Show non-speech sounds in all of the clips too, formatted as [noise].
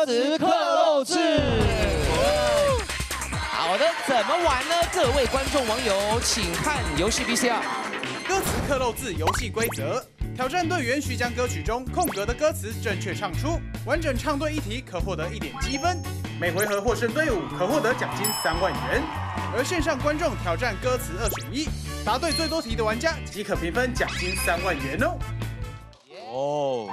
歌词克漏字。好的，怎么玩呢？各位观众网友，请看游戏 VCR。歌词刻漏字游戏规则：挑战队员需将歌曲中空格的歌词正确唱出，完整唱对一题可获得一点积分。每回合获胜队伍可获得奖金三万元。而线上观众挑战歌词二选一，答对最多题的玩家即可平分奖金三万元哦。哦，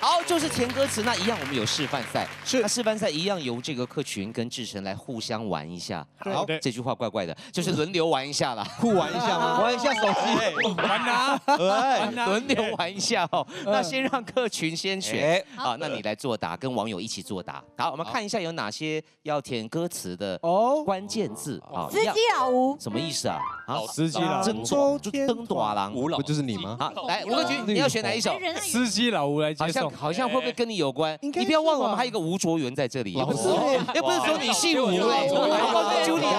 好，就是填歌词那一样，我们有示范赛，是那示范赛一样由这个客群跟志成来互相玩一下。好这句话怪怪的，就是轮流玩一下啦，互玩一下吗？[laughs] 玩一下手机。玩呐，哎，[laughs] 轮流玩一下哦。那先让客群先选哎，好，那你来作答，跟网友一起作答。好，我们看一下有哪些要填歌词的哦，关键字啊？司机老吴，什么意思啊？啊，司机老灯短就灯短郎。吴老不就是你吗？好，来吴克群，你要选哪一首？人司机老吴来好像接送，好像会不会跟你有关？你不要忘了，我们还有一个吴卓源在这里，老不是师嘞又不是说你姓吴嘞，哇 [laughs] 我告诉 Julia，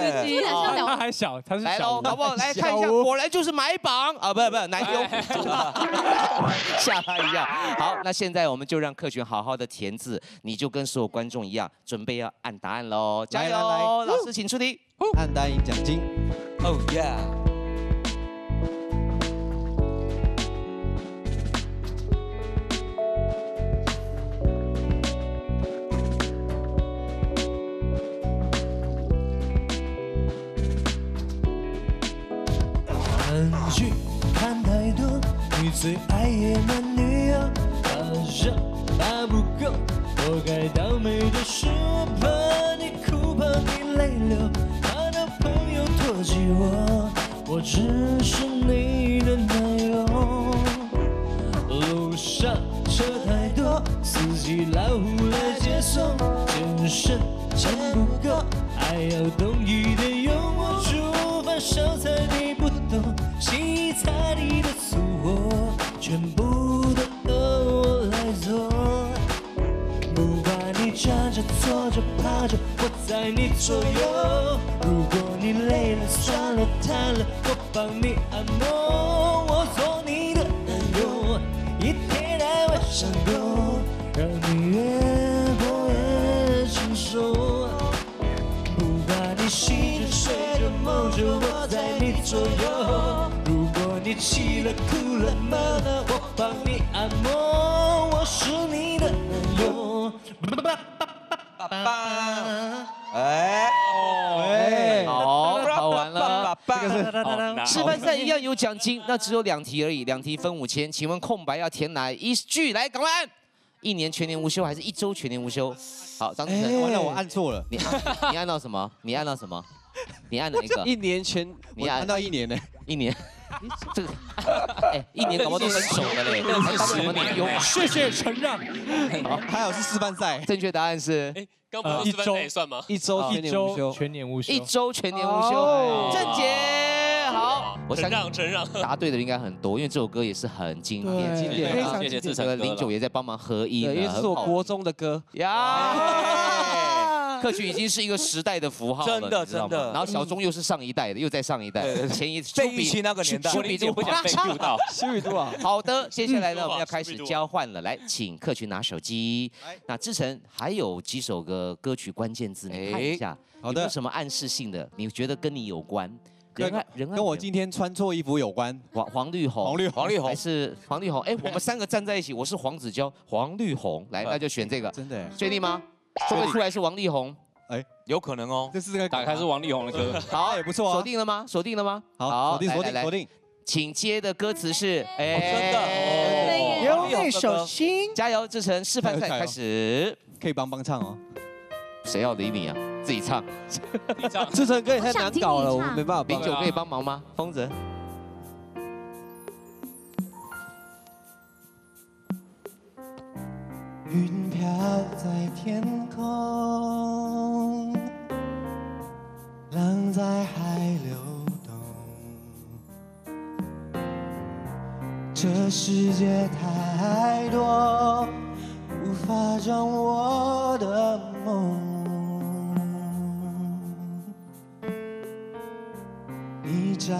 司机他他还小，他是，小吴好不好？来看一下，果然就是买榜啊，不是不是，男优，[laughs] 吓他一下。好，那现在我们就让客群好好的填字，你就跟所有观众一样，准备要按答案喽，加油！老师请出题。按单赢奖金。Oh yeah！韩剧看太多，你最爱野蛮女友，好像还不够。我该倒霉的是我怕你哭，怕你泪流，怕男朋友唾弃我，我只是你的男友。路上车太多，司机老虎来接送，健身钱不够，还要懂一点幽默，煮饭烧菜你不懂，洗菜里的粗活，全部都由我来做。不管你站着、坐着、趴着，我在你左右。如果你累了、酸了、瘫了，我帮你按摩。我做你的男友，一天到晚上钩，让你越过越成熟。不管你醒着、睡着、梦着，我在你左右。如果你气了、哭了、骂了，我帮你按摩。我是你的男友。哎哎，好，好玩了。这个是示范赛一样有奖金，那只有两题而已，两题分五千。请问空白要填哪一句？来，赶快按。一年全年无休还是一周全年无休？好，张志成，完了，我按错了。你按你按到什么？你按到什么？你按哪一个？[laughs] 一年前，你按我按到一年呢。一年。这个，哎，一年搞不好都分手了嘞，[laughs] 还当什么男友？谢谢承让，还好是示范赛，正确答案是哎，刚不是示范赛也算吗？一周全一年无休。周全年无休，一周全年无休。哦郑杰，好，我承相信让承让，[laughs] 答对的应该很多，因为这首歌也是很经典，经典啊非常谢谢志这个成哥了零九也在帮忙合音对，因为，这是我国中的歌。呀。客群已经是一个时代的符号了，真的真的然后小钟又是上一代的，又在上一代，前一贝玉清那个年代丘比特不想被 Q 到，西语度啊，好的，接下来呢，我们要开始交换了。来，请客群拿手机。那志成还有几首歌歌曲关键字，你看一下，好的有没有什么暗示性的？你觉得跟你有关？跟人跟我今天穿错衣服有关。黄黄绿红，黄绿黄绿红还是黄绿红？哎，我们三个站在一起，我是黄子佼，黄绿红，来，那就选这个，真的耶，确定吗？说得出来是王力宏，有可能哦。这是这个打开是王力宏的歌，[laughs] 好也不错啊锁定了吗？锁定了吗？好，锁定锁定锁定。请接的歌词是，哎真的哦有那首心，加油，志成示范赛开始，可以帮帮唱哦。谁要理你啊？自己唱。[laughs] 志成哥也太难搞了，我我想听你唱没办法帮零。九可以帮忙吗？疯子，云飘在天空，浪在海流动。这世界太多无法掌握的梦。你站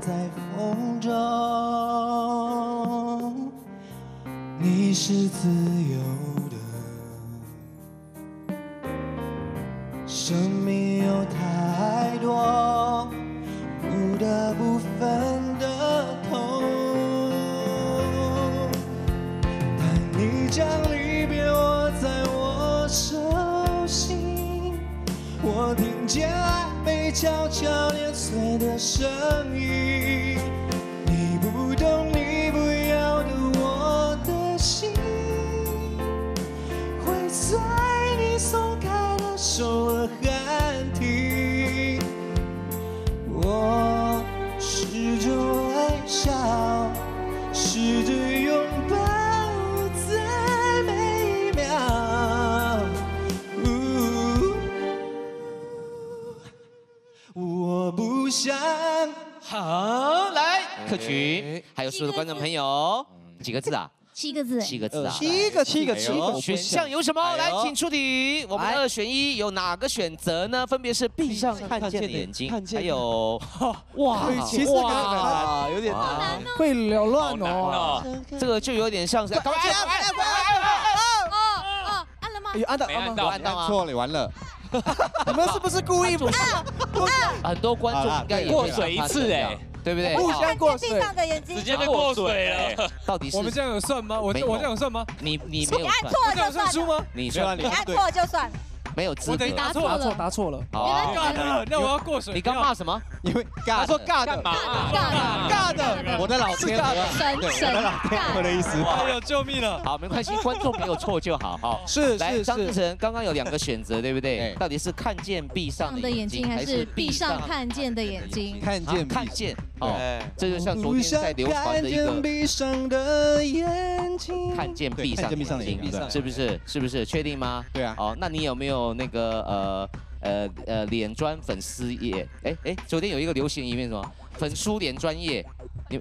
在风中，你是自由的。生命有太多不得不分的痛，当你将离别握在我手心，我听见爱被悄悄碾碎的声音。不想。好，来客群，还有所有的观众朋友，几个字啊？七个字，七个字啊。七个七个七个，选项有什么？来，请出题。我们二选一，有哪个选择呢？分别是闭上看见的眼睛，还有哇，其实哇，有点难，会缭乱哦。这个就有点像是。哦哦，按了吗？有按到，没按到，按？错了，完了。[laughs] 你们是不是故意不？很多观众应该也过水一次哎，对不对？互相过水，直接被过水了。到底是我们这样有算吗？我我这样有算吗？你你没有算，你按错就算输吗？你算你按错就算。没有资格。我等于答错了，答错了。好，那我要过水。你刚骂什么？因为尬，他说尬的，尬的，我的老天鹅，神神我的意思。哎呦，救命了！好，没关系，观众没有错就好。好，是来，是是。张志成刚刚有两个选择，对不对？到底是看见闭上的眼睛，还是闭上看见的眼睛？看见看见。哦，这就像昨天在流传的一个。闭上的眼睛。看见闭上的眼睛，是不是？是不是？确定吗？对啊。哦，那你有没有那个呃？呃呃呃，脸专粉丝页，哎哎，昨天有一个流行一面什么粉书脸专业，你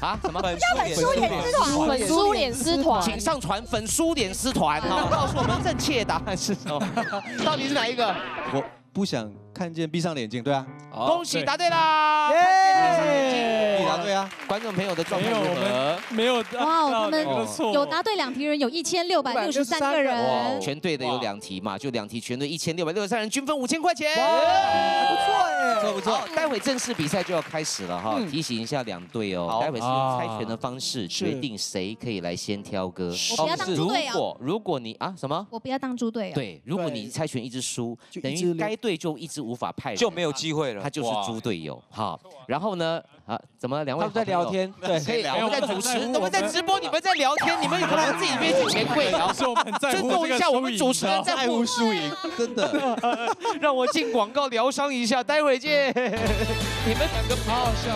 啊什么粉书脸丝团？粉书脸丝团，请上传粉书脸丝团哈，[laughs] 告诉我们正确答案是什么？[laughs] 到底是哪一个？我不想看见闭上眼睛，对啊。恭喜答对啦！耶！你答对啊！观众朋友的状态如何？没有哇，我们有答对两题人有一千六百六十三个人，全对的有两题嘛，就两题全对，一千六百六十三人均分五千块钱，不错哎，不错不错。待会正式比赛就要开始了哈，提醒一下两队哦，待会是用猜拳的方式决定谁可以来先挑歌。我不要当猪队友。如果如果你啊什么？我不要当猪队友。对，如果你猜拳一直输，等于该队就一直无法派人，就没有机会了。他就是猪队友。好，然后呢？啊，怎么两位他们在聊天？对，可以聊。我们在主持，我们在直播，你们在聊天，你们有可能自己边去钱柜聊。是我们在尊重一下我们主持人在乎输赢，真的。[laughs] 让我进广告疗伤一下，待会见。[laughs] 你们两个好好笑。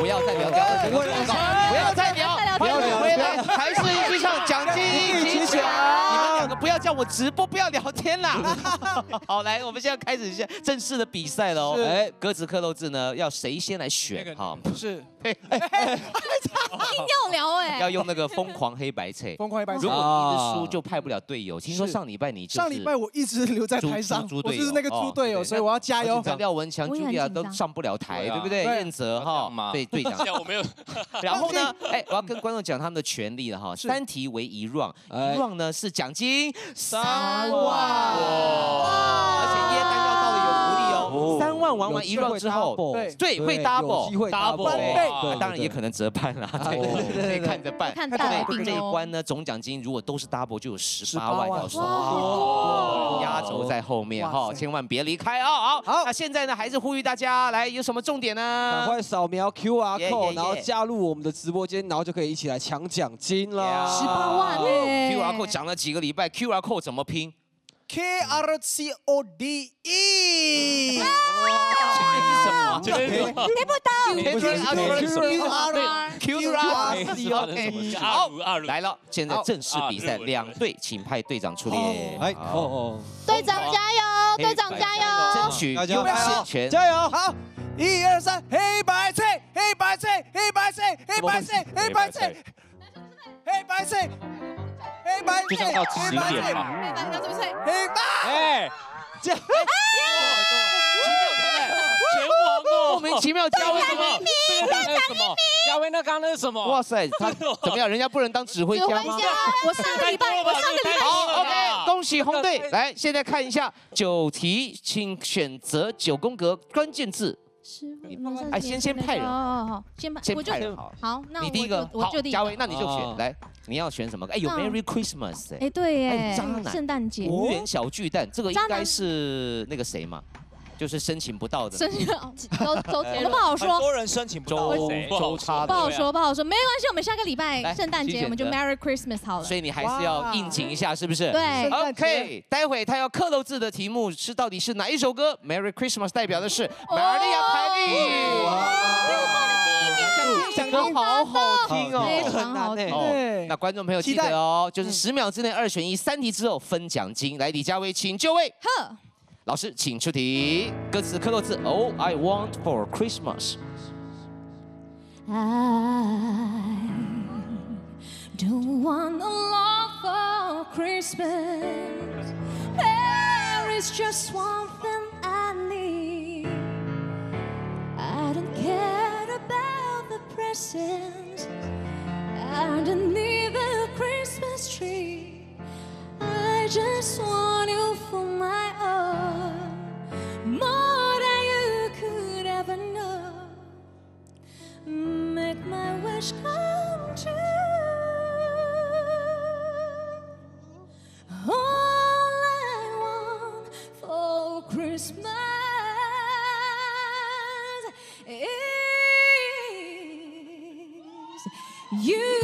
不要再聊天，不要再要叫我直播，不要聊天啦。[laughs] [laughs] 好，来，我们现在开始一下正式的比赛了哦。哎，鸽子克漏字呢，要谁先来选？哈，是。哎硬要聊哎。[laughs] 要用那个疯狂黑白菜。疯狂黑白菜。如果你一直输，就派不了队友。听说上礼拜你上礼拜我一直留在台上，我是那个猪队友，所以我要加油。廖文强、朱莉亚都上不了台，对不对？燕泽哈，对队长。我没有。然后呢？哎，我要跟观众讲他们的权利了哈。三题为一 round，一 round 呢是奖金三万，而且耶诞要到了有福利哦。三万玩完一 round 之后，对，会 double，double，当然也可能折半啦，对，看着办。看对，这一关呢，总奖金如果都是 double，就有十八万要收，压轴在后面哈，千万别离开哦！好，好，那现在呢，还是呼吁大家来，有什么重点呢？赶快扫描 QR code，然后加入我们的直播间，然后就可以一起来抢奖金了，十八万耶！QR code 讲了几个礼拜，QR code 怎么拼？K R C O D E，前面是什么？听不懂。Q R Q R C O D，好，来了，现在正式比赛，两队请派队长出列。哎，哦哦，队长加油，队长加油，争取优先权，加油！好，一二三，黑白菜，黑白菜，黑白菜，黑白菜，黑白菜，黑白菜。黑白就像到十点嘛，黑白是不是？黑白，哎，莫名其妙加威什么？那个什么？嘉威那刚刚那是什么？哇塞，他怎么样？人家不能当指挥家吗？家，我上个礼拜，我上个礼拜好，OK，恭喜红队！对来，现在看一下九题，请选择九宫格关键字。师傅你哎先先派人。哦先派，先我就好。好，那我你第一个我就第，一个嘉威，那你就选哦。来，你要选什么？哎，有 Merry Christmas 哎，哎，对哎。耶渣男，圣诞节，无缘小巨蛋，这个应该是那个谁嘛，就是申请不到的圣周周杰伦不好很说，多人申请不到。周周差的，不好说，不好说，没关系，我们下个礼拜来圣诞节我们就 Merry Christmas 好了。所以你还是要应景一下，是不是？对 OK，待会他要刻漏字的题目是到底是哪一首歌？Merry Christmas 代表的是玛利亚凯莉。这歌好好听非哦。常好听。哦，那观众朋友记得哦，就是十秒之内二选一，三题之后分奖金。来，李佳薇，请就位。呵，老师，请出题。歌词刻漏字，All I want for Christmas。 I don't want a lot for Christmas. There is just one thing I need. I don't care about the presents. I don't need the Christmas tree. I just want you for my own, more than you could ever know make my wish come true. All I want for Christmas is you.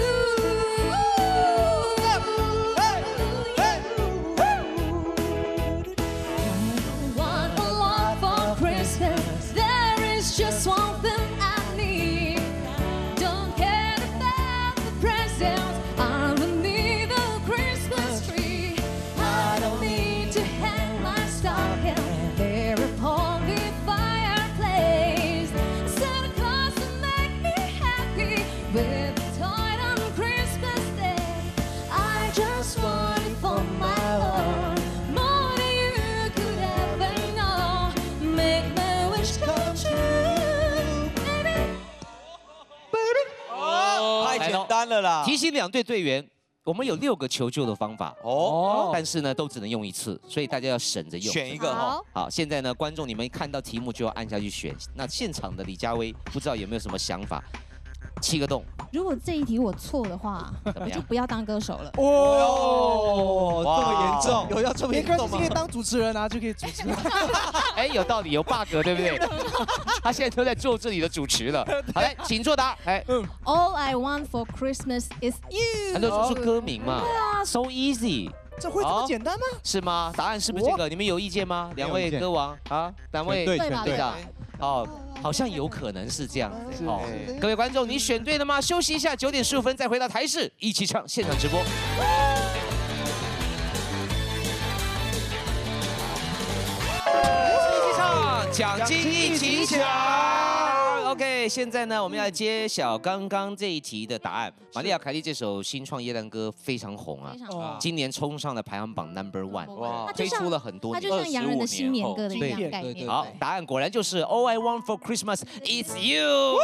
Wish come true, baby. 太简单了啦。提醒两队队员，我们有六个求救的方法，哦，但是呢都只能用一次，所以大家要省着用。选一个哈。好，好，现在呢，观众你们看到题目就要按下去选。那现场的李佳薇不知道有没有什么想法？七个洞，如果这一题我错的话，么样我就不要当歌手了。哦，哇这么严重，有要这么没关系，严重吗可以？当主持人啊，就可以主持。[laughs] 哎，有道理，有 bug，对不对？[laughs] 他现在都在做这里的主持了。好来，请作答。哎，All I want for Christmas is you。很多说出歌名嘛对啊，So easy，这会这么简单吗？是吗？答案是不是这个？你们有意见吗？两位歌王啊，两位对对吧队长对，哦，好像有可能是这样子哦。各位观众，你选对了吗？休息一下，九点十五分再回到台视，一起唱现场直播。一起唱，奖金一起抢。OK，现在呢，我们要揭晓刚刚这一题的答案。玛丽亚·凯莉这首新创耶诞歌非常红啊今年冲上了排行榜 Number One，推出了很多它年就像洋人的新年歌的一样25概念。对对好，答案果然就是 All I Want for Christmas is you。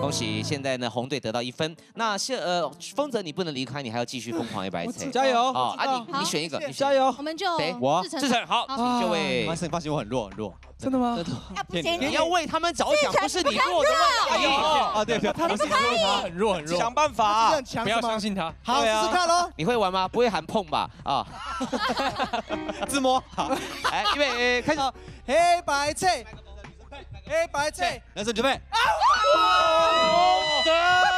恭喜，现在呢红队得到一分。那现呃，丰泽你不能离开，你还要继续疯狂一百 [laughs] 次。加油！好，啊你你选一个，你加油！我们就谁我志成志成好，请这位发。现发现我很弱很弱。真的吗？啊，不行，你要为他们着想，不是你弱的问题。啊，对对，他们很弱很弱，想办法不要相？信他。好，试试看喽。你会玩吗？不会喊碰吧？啊，自摸好，哎，预备开始。黑白菜，黑白菜，男生准备。Volta!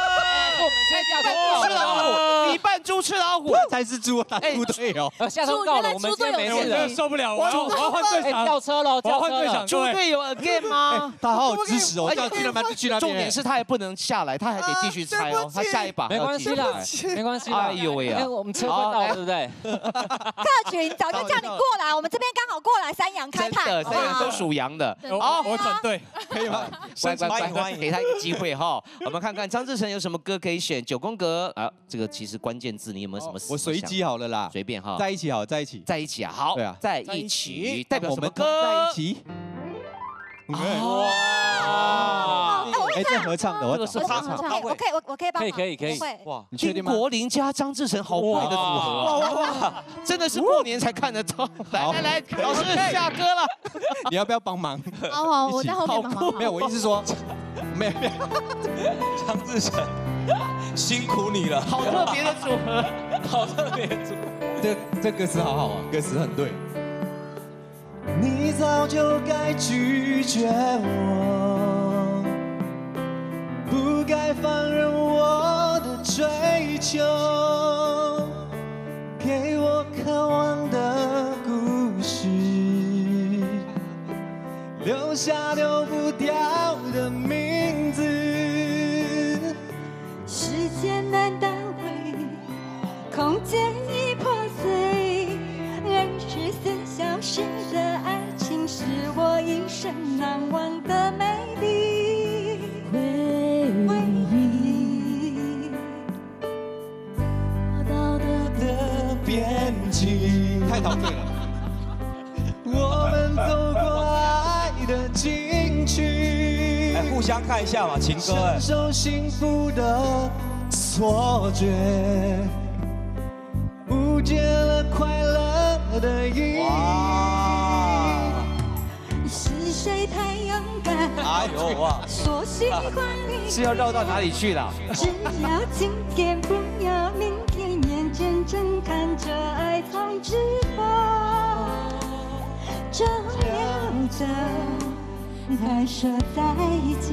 我们现在猪吃老虎，你扮猪吃老虎。才是猪，他哎猪队友。呃，下周到了，我们今天没事了。受不了，我要我要换队哎，长，叫车喽，我要叫车了换队长，。猪队友 again 吗？他好好支持哦，而且这样去那边就去那边。重点是他还不能下来，他还得继续猜哦。他下一把没关系啦，没关系啦。哎呦喂啊哎，我们车快到了，对不对？客群早就叫你过来，我们这边刚好过来三阳开泰，真的，好不好三羊都属羊的。好，我转队，可以吗？乖乖乖乖，欢迎欢迎给他一个机会哈。我们看看张志成有什么歌可以选。九宫格啊，这个其实关键字你有没有什么？我随机，好了啦，随便哈。在一起好，在一起。在一起啊，好，对啊在一起起代表什么我们歌？在一起。哇！哎，这合唱的，我这个是我合唱唱，我可以，我可以，我我可以帮。可以可以可以。哇，你确定吗？丁国林加张志成，好怪的组合啊！哇哇哇！真的是过年才看得到。来来来，老师下歌了。[laughs] 你要不要帮忙？好好，我在后面帮忙。没有，我意思是说，没有没有。[laughs] 张志成，[laughs] 辛苦你了。好特别的组合，[laughs] 好特别组。这这歌词好好啊，歌词很对。你早就该拒绝我，不该放任我的追求，给我渴望的故事，留下丢不掉下嘛，情歌哎享。受幸福的错觉，误解了快乐的意义。哇，是谁太勇敢？哎呦哇，说喜欢你，是要绕到哪里去了？只要今天，不要明天，眼睁睁看着爱从指缝中流走，才说再见。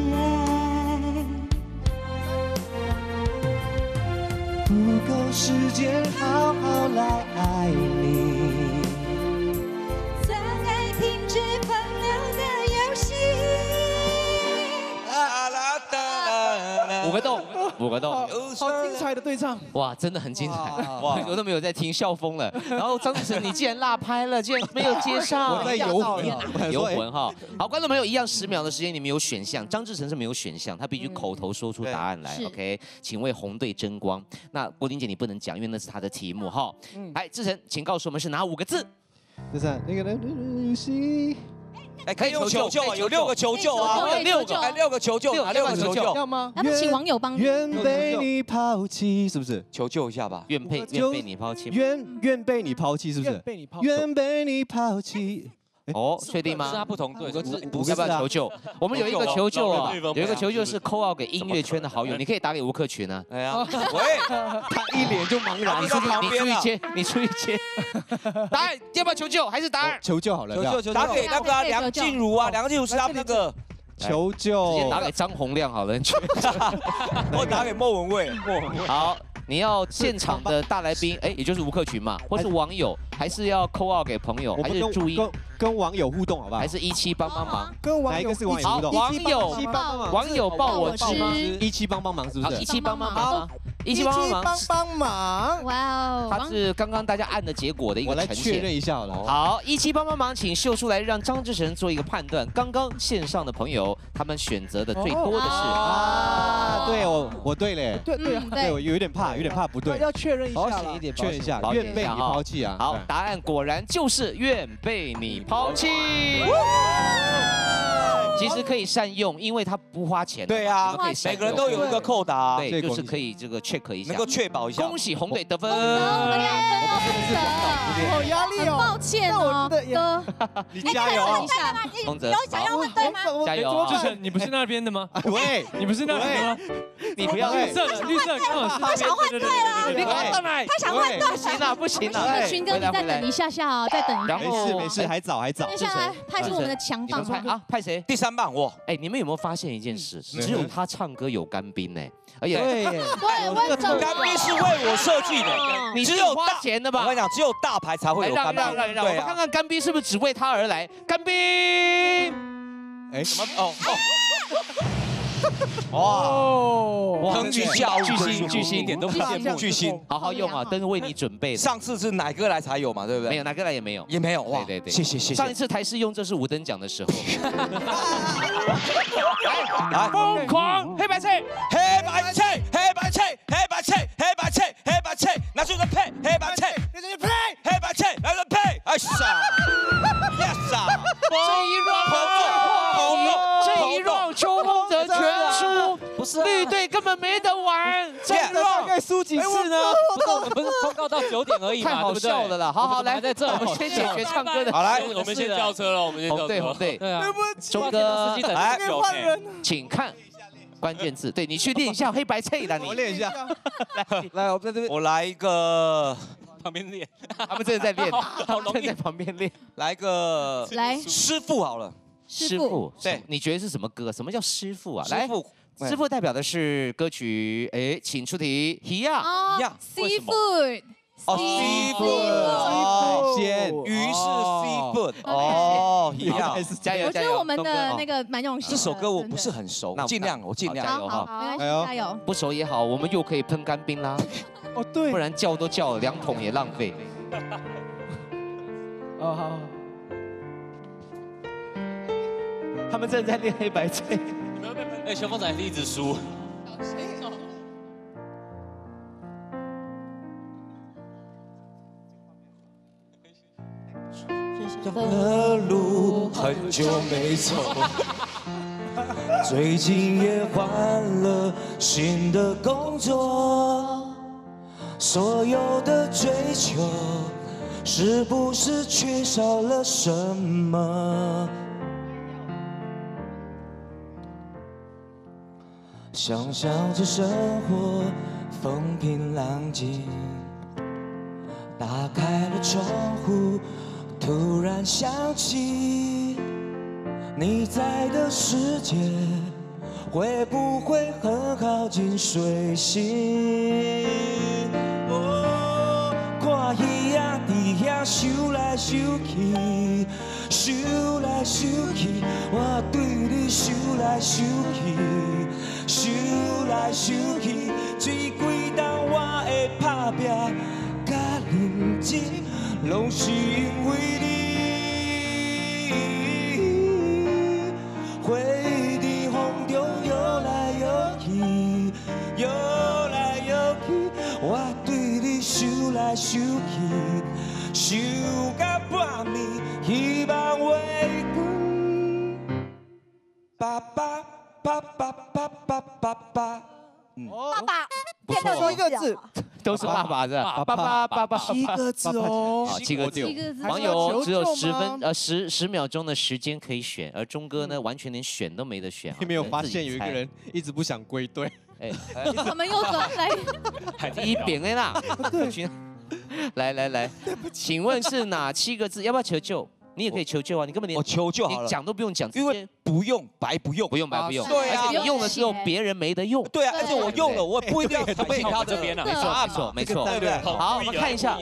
不够时间好好来爱你，在爱停止朋友的游戏。五个洞，五个洞，好精彩的对唱。哇，真的很精彩哇 [laughs] 哇！我都没有在听，笑疯了。然后张志成，你既然落拍了，竟然没有接上，[laughs] 我在游魂游魂哈。好，观众朋友，一样十秒的时间，你们有选项，张志成是没有选项，他必须口头说出答案来。OK，请为红队争光。那郭玲姐你不能讲，因为那是他的题目哈。来，志成，请告诉我们是哪五个字？就是那个游戏，哎，可以用求救啊，有六个求救啊，六个求救哎，六个求救，哪六个求救？要吗？要不请网友帮你？愿被你抛弃，是不是？求救一下吧。愿被愿被你抛弃。愿愿被你抛弃，是不是？被你抛愿被你抛弃。哦，确定吗？是他不同队，不是要不要求救？我们有一个求救啊，有一个求救是扣号给音乐圈的好友，你可以打给吴克群啊。哎呀，[laughs] 喂，他一脸就茫然你，在旁你出去接，你出去接。[laughs] 答案要不要求救？还是答案？求救好了，求救求救打给那个梁静茹啊，梁静茹是他们那个，求直接救打。给张洪亮好了。[laughs] 我打给莫文蔚，莫文蔚。好，你要现场的大来宾，[laughs] 哎，也就是吴克群嘛，或是网友，还是要扣二给朋友，还是注意，跟跟网友互动好不好？还是一七帮帮忙？跟网友哪一个是网友互动？好网友一起帮帮忙，网友抱我知吗？一七帮帮忙是不好，是一？七帮帮忙吗？一起帮帮忙，帮忙。哇哦，他是刚刚大家按的结果的一我来个呈现。确认一下好了。好，一起帮帮忙，请秀出来，让张志成做一个判断。刚刚线上的朋友，他们选择的最多的是啊，对我我对嘞，对对对我有点怕，有点怕不对，要确认一下啦保险一点，确认一下，愿被你抛弃啊。好，答案果然就是愿被你抛弃。其实可以善用，因为它不花钱。对啊可以每个人都有一个扣打，对，就是可以这个 check 一下，能够确保一下。恭喜红队得分。好压力哦。很抱歉那哦，哥，[laughs] 你加油一！下，洪泽有想要问对吗？加油啊！志成，[laughs] 你不是那边的吗？喂，你不是那边的吗？你不要绿色的，绿色刚好是他想换队了，你给我上来，他想换队不行了，不行了，群哥，你再等一下下哦，再等一下。没事没事，还早还早接。下来派出我们的强棒派啊，派谁？第三棒我，哎，你们有没有发现一件事？只有他唱歌有干冰呢，而且对干冰是为我设计的，你只有花钱的吧？我跟？你讲，只有大牌才会让有干冰。让让让，我对啊，们看看干冰是不是只为他而来？干冰，哎，什么？哦哦，[laughs] 哇，根据教巨星巨星一点都不羡慕。巨星，好好用啊，都是为你准备的。上次是奶哥来才有嘛，对不对？没有，哪个来也没有。也没有哇，对对对谢谢谢谢。上一次台视用这是五等奖的时候，来，疯狂黑白菜，黑白菜，黑白菜，黑白菜，黑白菜，黑白菜，拿出个配，黑白菜，黑白菜，来个配，哎呀，呀啥，最软到九点而已嘛，[laughs] 太好笑了啦！好好来，在这，我们先解决唱歌的。好来 [laughs] 我们先叫车了，我们先红叫车。对红队，对啊，钟哥司机等来请看关键字，对你去练一下黑白配的你我。练一下。[laughs] 来，来我们在这边。我来一个，旁边练，他们真的在练，他们正在旁边练。来一个来，师傅好了，师傅，对你觉得是什么歌？什么叫师傅啊？来，师傅，师傅代表的是歌曲，哎，请出题。一样，哦一样为什哦鱼是哦 seafood，哦，一样。[laughs] 加油加油！我觉得我们的那个蛮用心的。这首歌我不是很熟那，尽量我尽量。好加油。不熟也好，我们又可以喷干冰啦，[laughs] 哦，对不。然叫都叫了，两桶也浪费。[laughs] 哦，好好。他们正在练黑白配。哎，小凤仔一直输。的路很久没走，最近也换了新的工作，所有的追求是不是缺少了什么？想象着生活风平浪静，打开了窗户，突然想起你在的世界，会不会很靠近水星？哦，看鱼仔伫遐游来游去，游来游去，我对你想来想去。想来想去，最几当我会打拼，甲认真，拢是因为你。花在风中摇来摇去，摇来摇去，我对你想来想去，想到半暝，希望会光。爸爸。爸爸爸爸爸爸，嗯，爸爸，不变到错一个字，都是爸爸的，爸爸爸爸七个字哦。好，七个字。七个字。网友只有十分呃十十秒钟的时间可以选，而钟哥呢完全连选都没得选。你没有发？现有一个人一直不想归队？哎，[laughs] 我们又转来，一饼哎啦，[laughs] [laughs] 来来来，请问是哪七个字？要不要求救？你也可以求救啊，你根本连我求救好了，你讲都不用讲，因为不用白不用，不用白不用，对啊而且你用的时候别人没得用。对啊，而且我用了，我不一定要对推靠这边啊没错没错没错，对不对？好，我们看一下，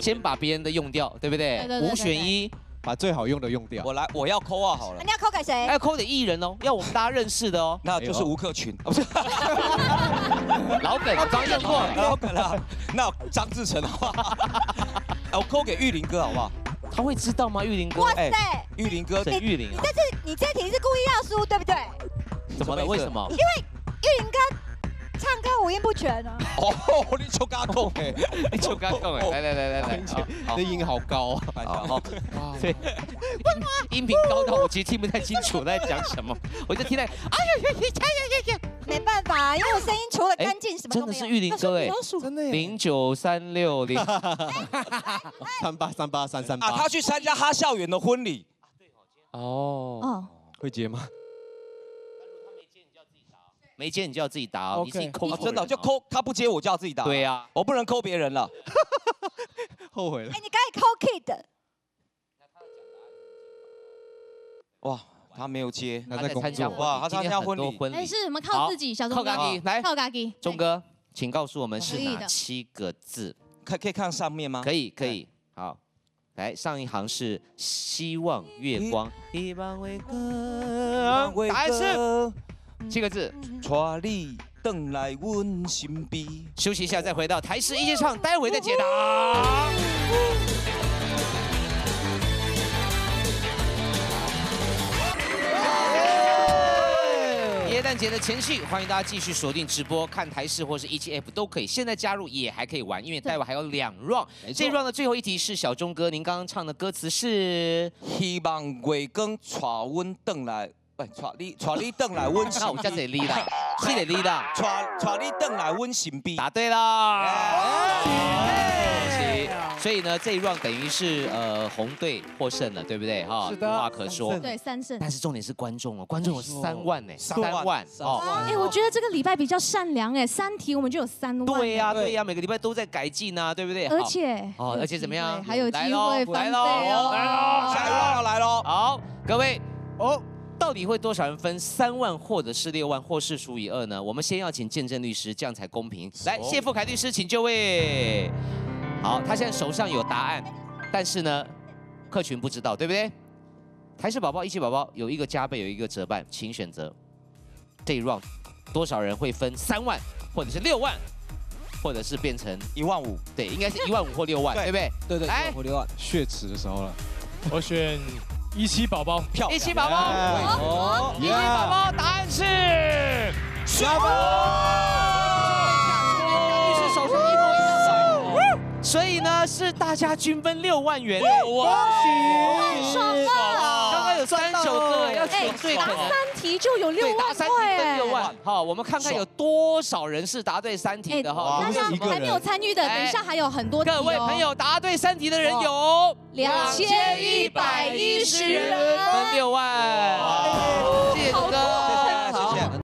先把别人的用掉，对不对五选一，把最好用的用掉。我来，我要扣二好了你，要扣给谁？还要扣给艺人哦，要我们大家认识的哦。那就是吴克群，[laughs] 啊不是老梗，我刚用过了。老梗了，那张志成好不好？[laughs] 哎我扣给玉林哥好不好？他会知道吗？玉林哥，哇塞，玉林哥，沈玉林啊，这次你这题是故意要输，对不对？怎么了？为什么？因为玉林哥唱歌五音不全啊。[laughs] 哦，你就嘎扣哎，你就刚刚哎，来来来来来，好这音好高啊！好好，对，音频高到我其实听不太清楚在讲什么，我就听到，哎呀呀呀呀呀呀，没办法，因为我声音除了干净什么都没有。真的是玉林哥哎，真的耶。零九三六零，三八三八三三啊，八他，去参加哈校园的婚礼，哦，哦，会接吗？没接你就要自己答哦，你自己扣啊错人哦真的就扣，他不接我就要自己打，对呀，我不能扣别人了，[laughs] 后悔了。哎，。你刚才扣 kid，哇，他没有接，他在工作哇他参加婚礼今天很多婚礼，没事，我们靠自己，小钟靠哥，咖喱来，靠嘎叽，钟哥，请告诉我们是可以的哪七个字？可可以看上面吗？可以，可以，好。来，上一行是希望月光，希望为歌。答案是七个字。带你回来阮身边。休息一下，再回到台式一起唱，待会再解答。耶诞节的前夕，欢迎大家继续锁定直播，看台视或是 ETF 都可以。现在加入也还可以玩，因为待会还有两 round。这一 round 的最后一题是小钟哥，您刚刚唱的歌词是？希望月光带阮回来，喂，带你带你回来阮身那我们在这里啦。七点力的，带带你邓来温新币。答对了。恭喜！所以呢，这一 round 等于是呃红队获胜了，对不对？哈，是的无话可说。对，三胜。但是重点是观众哦，观众有三万呢，三万哦。哎，我觉得这个礼拜比较善良哎，三题我们就有三万。对呀，对呀，每个礼拜都在改进啊，对不对？而且哦，而且怎么样？还有机会翻倍哦！来喽，下一 round 要来喽！好，各位哦。到底会多少人分三万或者是六万，或是除以二呢？我们先要请见证律师，这样才公平。来，谢富凯律师，请就位。好，他现在手上有答案，但是呢，客群不知道，对不对？台式宝宝、一起宝宝有一个加倍，有一个折半，请选择。这一 round 多少人会分三万，或者是六万，或者是变成一万五？对，应该是一万五或六万，对不对？对对，来，六万。血池的时候了，我选。一七宝宝票，一七宝宝，哦，一七宝宝，答案是选宝。律师手上一模一样，所以呢是大家均分六万元，恭喜，太爽了！三首歌要选对，答三题就有六万六万。好，我们看看有多少人是答对三题的哈。大家还没有参与的，等一下还有很多。各位朋友，答对三题的人有两千一百一十人，分六万。